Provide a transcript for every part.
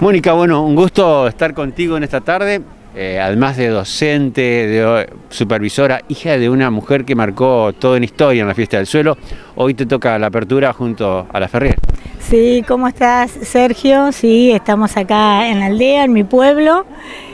Mónica, bueno, un gusto estar contigo en esta tarde. Eh, además de docente, de supervisora, hija de una mujer que marcó todo en historia en la fiesta del suelo, hoy te toca la apertura junto a la Ferrier. Sí, ¿cómo estás Sergio? Sí, estamos acá en la aldea, en mi pueblo,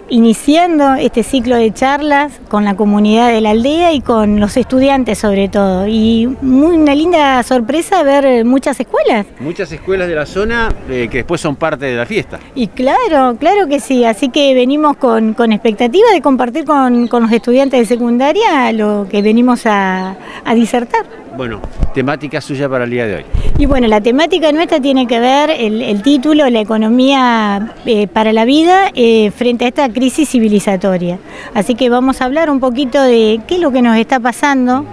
iniciando este ciclo de charlas con la comunidad de la aldea y con los estudiantes sobre todo. Y muy, una linda sorpresa ver muchas escuelas. Muchas escuelas de la zona eh, que después son parte de la fiesta. Y claro, claro que sí. Así que venimos con, expectativa de compartir con, los estudiantes de secundaria lo que venimos a, disertar. Bueno, temática suya para el día de hoy. Y bueno, la temática nuestra tiene que ver el, título, la economía eh, para la vida eh, frente a esta crisis civilizatoria. Así que vamos a hablar un poquito de qué es lo que nos está pasando,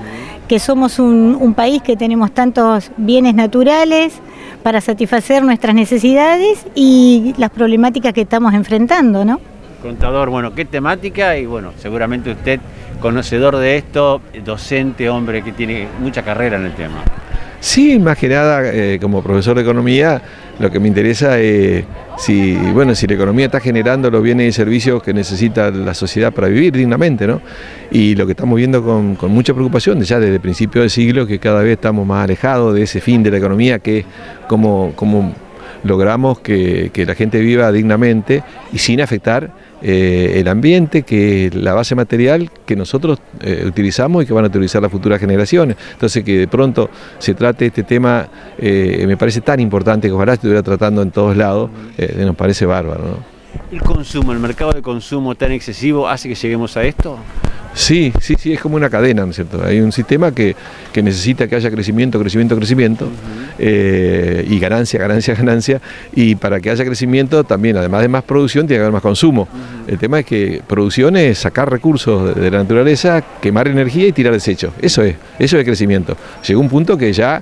que somos un, país que tenemos tantos bienes naturales para satisfacer nuestras necesidades y las problemáticas que estamos enfrentando, ¿no? Contador, bueno, ¿qué temática? Y bueno, seguramente usted, conocedor de esto, docente, hombre que tiene mucha carrera en el tema. Sí, más que nada, eh, como profesor de economía, lo que me interesa es si, bueno, si la economía está generando los bienes y servicios que necesita la sociedad para vivir dignamente, ¿no? Y lo que estamos viendo con, mucha preocupación, ya desde el principio del siglo, que cada vez estamos más alejados de ese fin de la economía, que es como, logramos que, la gente viva dignamente y sin afectar eh, el ambiente, que es la base material que nosotros eh, utilizamos y que van a utilizar las futuras generaciones. Entonces que de pronto se trate este tema, eh, me parece tan importante que ojalá estuviera tratando en todos lados, nos parece bárbaro. ¿El consumo, el mercado de consumo tan excesivo hace que lleguemos a esto? Sí, sí, sí, es como una cadena, ¿no es cierto? Hay un sistema que, necesita que haya crecimiento, crecimiento, crecimiento, eh, y ganancia, ganancia, ganancia, y para que haya crecimiento también, además de más producción, tiene que haber más consumo. El tema es que producción es sacar recursos de, la naturaleza, quemar energía y tirar desechos. Eso es, eso es crecimiento. Llegó un punto que ya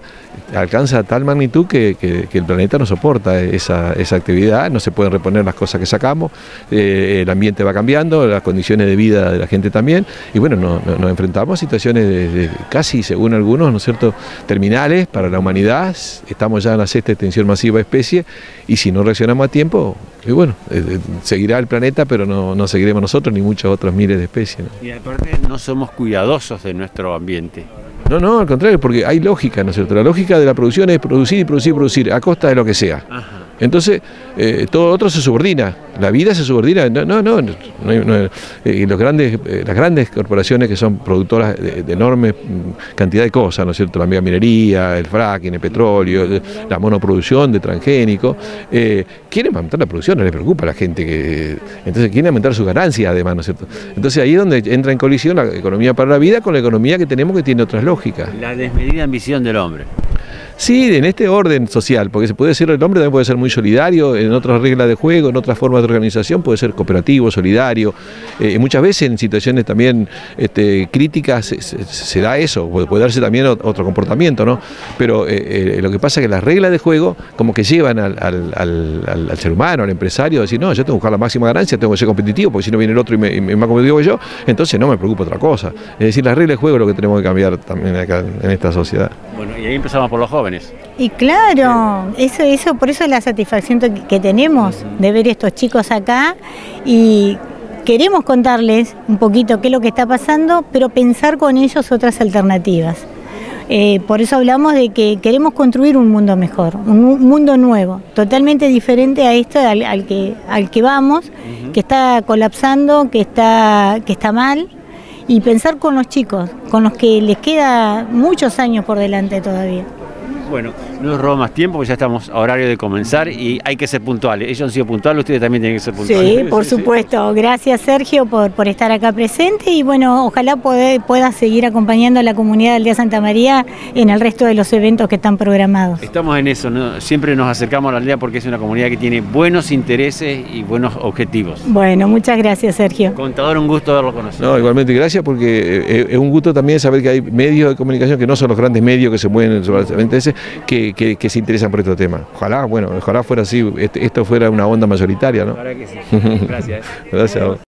alcanza tal magnitud que, el planeta no soporta esa, actividad, no se pueden reponer las cosas que sacamos, eh, el ambiente va cambiando, las condiciones de vida de la gente también, y bueno, nos enfrentamos a situaciones de, casi, según algunos, ¿no es cierto?, terminales para la humanidad, estamos ya en la sexta extensión masiva de especie, y si no reaccionamos a tiempo, y bueno, eh, eh, seguirá el planeta, pero no, seguiremos nosotros ni muchos otros miles de especies. Y aparte no somos cuidadosos de nuestro ambiente. No, no, al contrario, porque hay lógica, ¿no es cierto? La lógica de la producción es producir y producir y producir, a costa de lo que sea. Entonces, eh, todo otro se subordina, la vida se subordina. No, no, no, eh, los grandes, eh, las grandes corporaciones que son productoras de, enorme mm, cantidad de cosas, ¿no es cierto? La mega minería, el fracking, el petróleo, la monoproducción de transgénicos, quieren aumentar la producción, no les preocupa a la gente que. Entonces quieren aumentar su ganancia además, ¿no es cierto? Entonces ahí es donde entra en colisión la economía para la vida con la economía que tenemos que tiene otras lógicas. La desmedida ambición del hombre. Sí, en este orden social, porque se puede ser, el hombre también puede ser muy solidario, en otras reglas de juego, en otras formas de organización, puede ser cooperativo, solidario. Eh, muchas veces en situaciones también este, críticas se, da eso, puede, darse también otro comportamiento, ¿no? Pero eh, eh, lo que pasa es que las reglas de juego como que llevan al, ser humano, al empresario, a decir, no, yo tengo que buscar la máxima ganancia, tengo que ser competitivo, porque si no viene el otro y me, me, competitivo yo, entonces no me preocupa otra cosa. Es decir, las reglas de juego es lo que tenemos que cambiar también acá en esta sociedad. Bueno, y ahí empezamos por los jóvenes. Y claro, eso, eso, por eso es la satisfacción que tenemos de ver estos chicos acá y queremos contarles un poquito qué es lo que está pasando, pero pensar con ellos otras alternativas. Eh, por eso hablamos de que queremos construir un mundo mejor, un mundo nuevo, totalmente diferente a esto al, que, al que vamos, que está colapsando, que está, que está mal, y pensar con los chicos, con los que les queda muchos años por delante todavía. Bueno, no nos roba más tiempo, porque ya estamos a horario de comenzar y hay que ser puntuales. Ellos han sido puntuales, ustedes también tienen que ser puntuales. Sí, por supuesto. Gracias, Sergio, por, por estar acá presente y bueno, ojalá pueda seguir acompañando a la comunidad del Día Santa María en el resto de los eventos que están programados. Estamos en eso, siempre nos acercamos a la aldea porque es una comunidad que tiene buenos intereses y buenos objetivos. Bueno, muchas gracias, Sergio. Contador, un gusto verlo conocido. No, igualmente gracias porque eh, es un gusto también saber que hay medios de comunicación que no son los grandes medios que se mueven sobre ese, que, que, se interesan por este tema. Ojalá, bueno, ojalá fuera así, este, esto fuera una onda mayoritaria, ¿no? que sí. Gracias. Gracias a vos.